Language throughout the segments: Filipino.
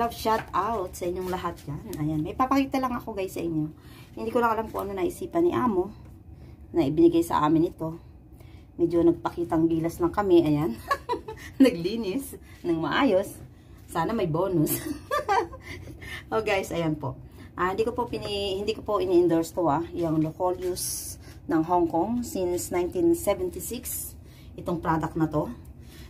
love shout out sa inyong lahat yan. Ayan, may papakita lang ako guys sa inyo. Hindi ko lang alam kung ano naisipan ni Amo na ibinigay sa amin ito. Medyo nagpakitang gilas lang kami, ayan. Naglinis ng maayos. Sana may bonus. oh guys, ayan po. Ah, hindi ko po pini hindi ko po ini-endorse to ah, yung Locolius ng Hong Kong since 1976. Itong product na to.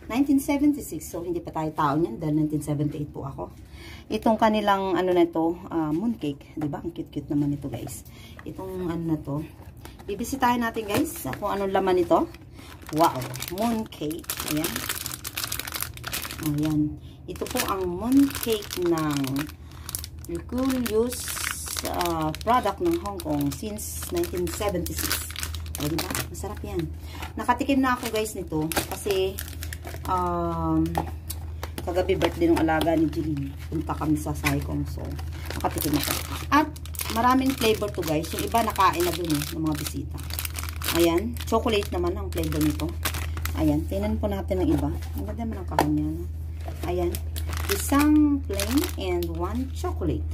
1976. So, hindi pa tayo tao niyan dahil 1978 po ako. Itong kanilang, ano na ito, uh, mooncake. Diba? Ang cute-cute naman ito, guys. Itong, ano na to. Bibisitahin natin, guys, kung anong laman ito. Wow! Mooncake. Ayan. Ayan. Ito po ang mooncake ng Luculius uh, product ng Hong Kong since 1976. O, diba? Masarap yan. Nakatikim na ako, guys, nito. Kasi, um, kagabi birthday ng alaga ni Jeline. Punta kami sa Saikong. So, nakatikim ako. At, maraming flavor to guys. Yung iba nakain na dun eh, ng mga bisita. Ayan. Chocolate naman ang flavor nito. Ayan. Tingnan po natin ng iba. Ang ganda naman ang kahon niya. Ayan. Isang plain and one chocolate.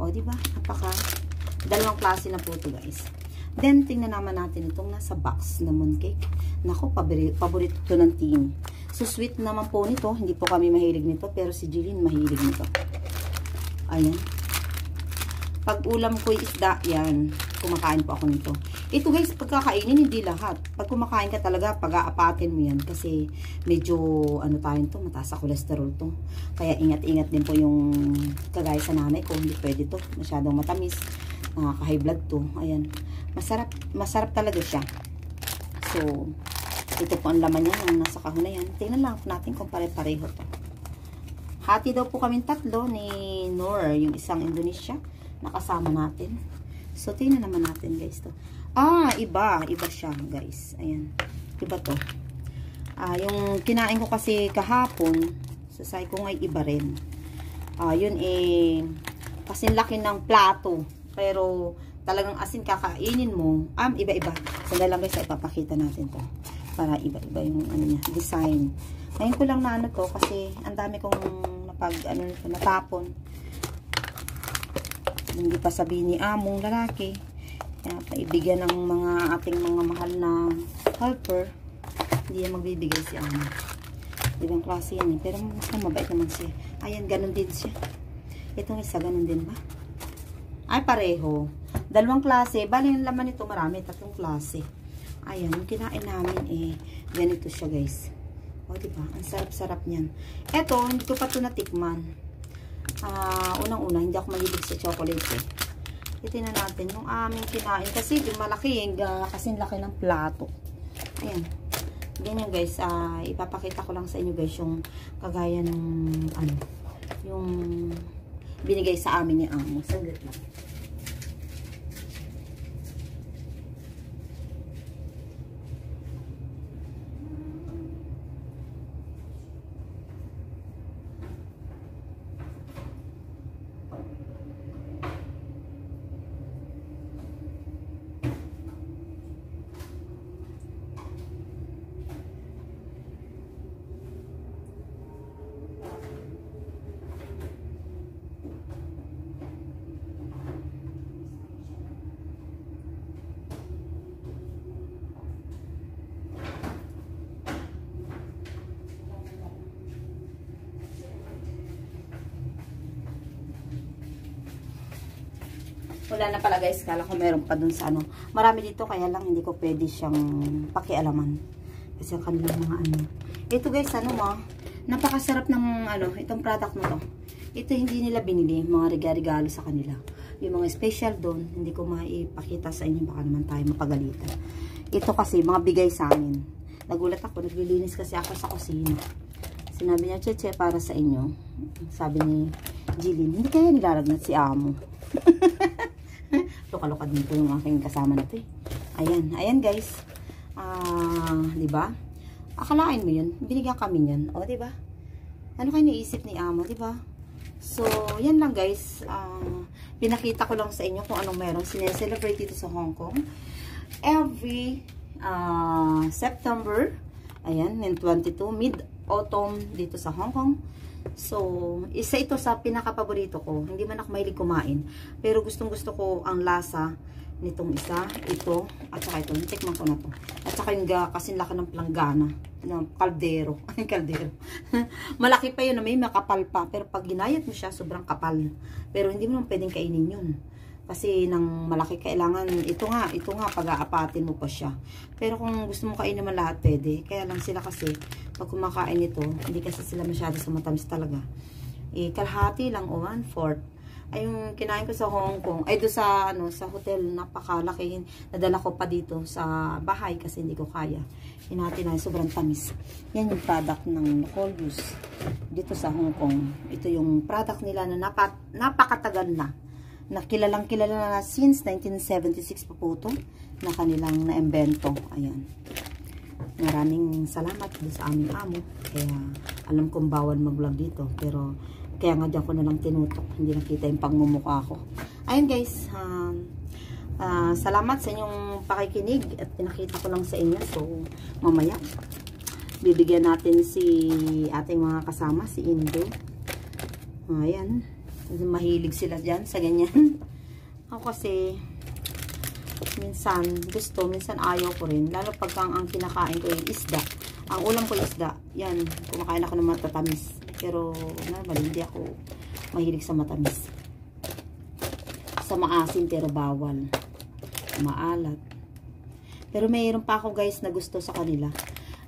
O, diba? Napaka dalawang klase na po to guys. Then, tingnan naman natin itong nasa box na mooncake. Nako, paborito to ng team. So, sweet naman po nito. Hindi po kami mahilig nito. Pero si Jeline mahilig nito. Ayan. Pag ulam ko isda, yan. Kumakain po ako nito. Ito guys, pagkakainin, hindi lahat. Pag kumakain ka talaga, pag-aapatin mo yan. Kasi medyo, ano tayo to, mataas sa cholesterol to. Kaya ingat-ingat din po yung kagaya sa nanay ko. Hindi pwede to. Masyadong matamis. Nakaka-high blood to. Ayan. Masarap, masarap talaga siya. So, ito po ang laman niya yung nasa kahon na yan. Tingnan lang natin kung pare-pareho to. Hati daw po kami tatlo ni Noor, yung isang Indonesia. Nakasama natin. So, tingnan naman natin guys to. Ah, iba. Iba siya guys. Ayan. Iba to. Ah, yung kinain ko kasi kahapon, sa say ko ngay iba rin. Ah, yun eh, kasi laki ng plato. Pero, talagang asin kakainin mo, um, iba-iba. Sandali lang guys, ipapakita natin to. Para iba-iba yung ano niya, design. Ngayon ko lang na ano to kasi ang dami kong napag, ano natapon. Hindi pa sabihin ni among lalaki. Kaya paibigyan ng mga ating mga mahal na helper. Hindi yan magbibigay si amo. Ibang klase yan eh. Pero mas mabait naman siya. Ayan, ganun din siya. Itong isa, ganun din ba? Ay, pareho. Dalawang klase. Bali, yung laman nito marami. Tatlong klase. Ayan, yung kinain namin eh, ganito siya guys. O, diba? Ang sarap-sarap niyan. Eto, hindi ko pa ito natikman. Uh, Unang-una, hindi ako mahilig sa chocolate eh. Ito na natin yung aming kinain. Kasi yung malaki eh, kasi laki ng plato. Ayan. Ganyan guys, uh, ipapakita ko lang sa inyo guys yung kagaya ng ano, yung binigay sa amin ni Amo. Saglit lang. Wala na pala guys. Kala ko meron pa dun sa ano. Marami dito kaya lang hindi ko pwede siyang pakialaman. Kasi ang kanilang mga ano. Ito guys ano mo. Napakasarap ng ano. Itong product na to. Ito hindi nila binili. Mga regalo sa kanila. Yung mga special doon. Hindi ko maipakita sa inyo. Baka naman tayo mapagalitan. Ito kasi mga bigay sa amin. Nagulat ako. Naglilinis kasi ako sa kusina. Sinabi niya, Cheche, para sa inyo. Sabi ni Jilin, hindi kaya nilalagnat si Amo. Luka-luka din po yung aking kasama na eh. Ayan. Ayan guys. Ah, uh, di ba? Akalain mo yun. Binigyan kami yan. O, di ba? Ano kayo naisip ni Amo, di ba? So, yan lang guys. Uh, pinakita ko lang sa inyo kung anong meron. Sineselebrate dito sa Hong Kong. Every uh, September, ayan, in 22, mid-autumn dito sa Hong Kong. So, isa ito sa pinaka-paborito ko. Hindi man ako mahilig kumain. Pero gustong gusto ko ang lasa nitong isa, ito, at saka ito. Tikman ko na to. At saka yung kasing laki ng planggana. Ng kaldero. Ay, kaldero. Malaki pa yun na may makapal pa. Pero pag ginayat mo siya, sobrang kapal. Pero hindi mo naman pwedeng kainin yun. Kasi nang malaki kailangan, ito nga, ito nga, pag-aapatin mo pa siya. Pero kung gusto mo kainin naman lahat, pwede. Kaya lang sila kasi, pag kumakain ito, hindi kasi sila masyado sa matamis talaga. Eh, kalahati lang o one-fourth ay yung kinain ko sa Hong Kong, ay do sa ano sa hotel, napakalaki. Nadala ko pa dito sa bahay kasi hindi ko kaya. Hinati na sobrang tamis. Yan yung product ng Colbus dito sa Hong Kong. Ito yung product nila na napa, napakatagal na. Na kilalang kilala na since 1976 pa po ito na kanilang na-embento. Ayan. Maraming salamat sa aming amo. Kaya alam kong bawal mag-vlog dito. Pero kaya nga dyan ko na lang tinutok. Hindi nakita yung pangmumukha ko. Ayun guys. Um, uh, salamat sa inyong pakikinig. At pinakita ko lang sa inyo. So, mamaya. Bibigyan natin si ating mga kasama. Si Indo. Ayan. Mahilig sila dyan sa ganyan. Ako kasi minsan gusto, minsan ayaw ko rin. Lalo pag ang, ang kinakain ko yung isda. Ang ulam ko isda. Yan. Kumakain ako ng matatamis. Pero, normal, hindi ako mahilig sa matamis. Sa maasin, pero bawal. Maalat. Pero mayroon pa ako guys na gusto sa kanila.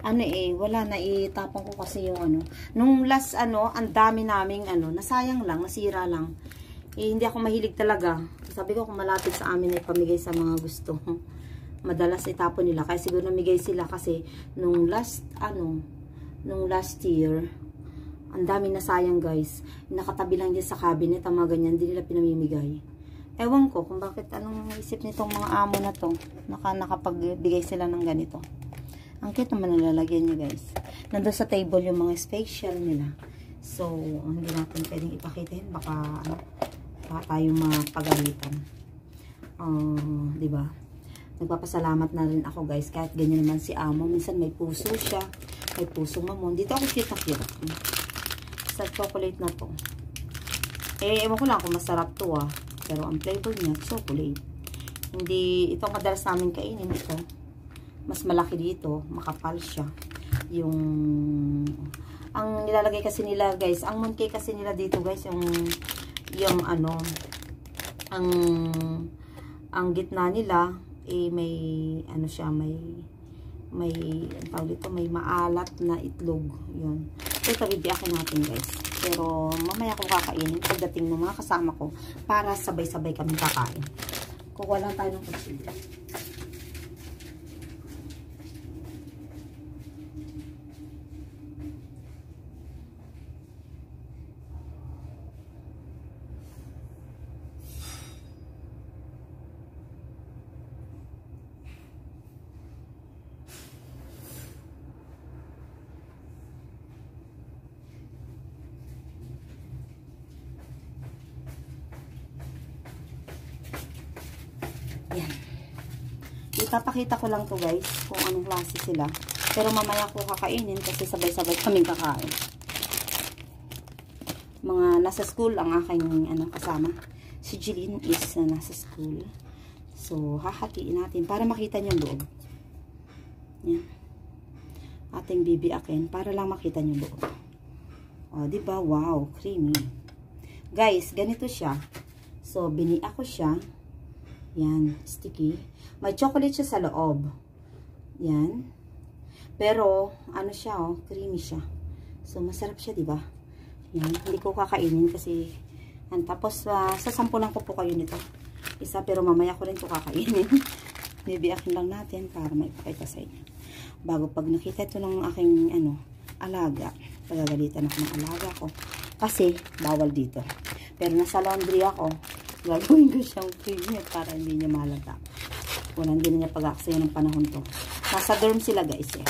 Ano eh, wala na itapon ko kasi yung ano. Nung last ano, ang dami naming ano, nasayang lang, nasira lang. Eh, hindi ako mahilig talaga. Sabi ko kung malapit sa amin ay pamigay sa mga gusto. Madalas itapon nila. Kaya siguro namigay sila kasi nung last, ano, nung last year, ang dami na sayang guys. Nakatabi lang din sa cabinet ang mga ganyan. Hindi nila pinamimigay. Ewan ko kung bakit anong isip nitong mga amo na to. Naka, nakapagbigay sila ng ganito. Ang cute naman nalalagyan nyo guys. Nandun sa table yung mga special nila. So, hindi natin pwedeng ipakita yun. Baka, ano, baka tayo mapagalitan. Uh, ba? Nagpapasalamat na rin ako guys. Kahit ganyan naman si amo. Minsan may puso siya. May puso mamon. Dito ako kita-kita sa chocolate na to. Eh, ewan ko lang kung masarap to ah. Pero ang flavor niya, chocolate. Hindi, itong madalas namin kainin ito. Mas malaki dito, makapal siya. Yung, ang nilalagay kasi nila guys, ang mooncake kasi nila dito guys, yung, yung ano, ang, ang gitna nila, eh may, ano siya, may, may, ang tawag dito, may maalat na itlog. Yun. Ito, bibiyakin natin guys. Pero mamaya ko kakainin pagdating ng mga kasama ko para sabay-sabay kami kakain. Kukuha lang tayo ng kutsilyo. Yan. Ipapakita ko lang to guys kung anong klase sila. Pero mamaya ko kakainin kasi sabay-sabay kaming kakain. Mga nasa school ang aking ano, kasama. Si Jeline is uh, nasa school. So, hahatiin natin para makita niyo loob. Yan. Ating bibiakin para lang makita niyo loob. O, di ba? Wow, creamy. Guys, ganito siya. So, biniak ko siya. Yan, sticky. May chocolate siya sa loob. Yan. Pero, ano siya, oh, creamy siya. So, masarap siya, di ba? Yan, hindi ko kakainin kasi, yan. Tapos, uh, sasampulan ko po kayo nito. Isa, pero mamaya ko rin ito kakainin. Bibiyakin lang natin para maipakita sa inyo. Bago pag nakita ito ng aking, ano, alaga, pagagalitan ako ng alaga ko. Kasi, bawal dito. Pero nasa laundry ako, gagawin ko siyang premium para hindi niya malata. Wala hindi niya pag-aksaya ng panahon to. Nasa dorm sila guys eh.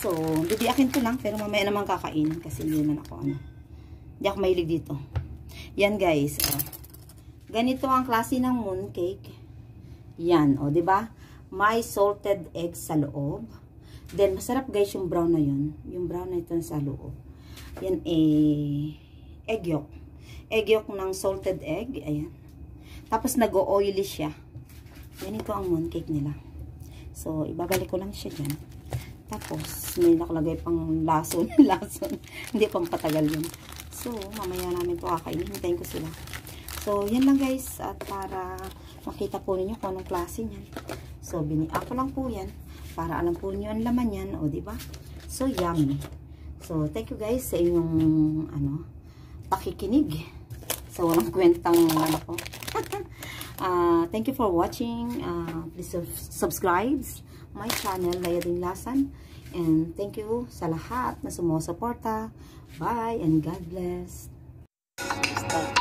So, bibiyakin ko lang pero mamaya naman kakain kasi hindi naman ako ano. Hindi ako mahilig dito. Yan guys. Oh. Ganito ang klase ng mooncake. Yan. O, oh, ba diba? May salted egg sa loob. Then, masarap guys yung brown na yun. Yung brown na ito sa loob. Yan eh, egg yolk. Egg yolk ng salted egg. Ayan. Tapos nag-oily siya. Ganito ang mooncake nila. So, ibabalik ko lang siya dyan. Tapos, may nakalagay pang lason. lason. Hindi pang patagal yun. So, mamaya namin po kakainin. Hintayin ko sila. So, yan lang guys. At para makita po ninyo kung anong klase niyan. So, biniak ko lang po yan. Para alam po niyo ang laman yan. O, ba? So, yummy. So, thank you guys sa inyong, ano, pakikinig. So, walang kwentang, ano po. uh, thank you for watching. Uh, please subscribe my channel, Laya Din Lasan. And thank you sa lahat na sumusuporta. Bye and God bless. Stop.